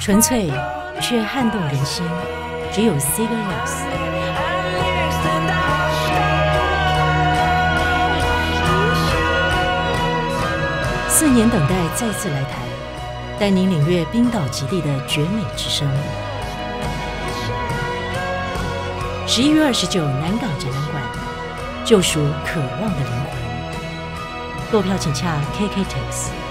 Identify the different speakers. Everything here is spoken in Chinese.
Speaker 1: 纯粹却撼动人心，只有 s i g a r e t s 四年等待再次来台，带您领略冰岛极地的绝美之声。十一月二十九，南港展览馆，救赎渴望的灵魂。购票请洽 KKTix。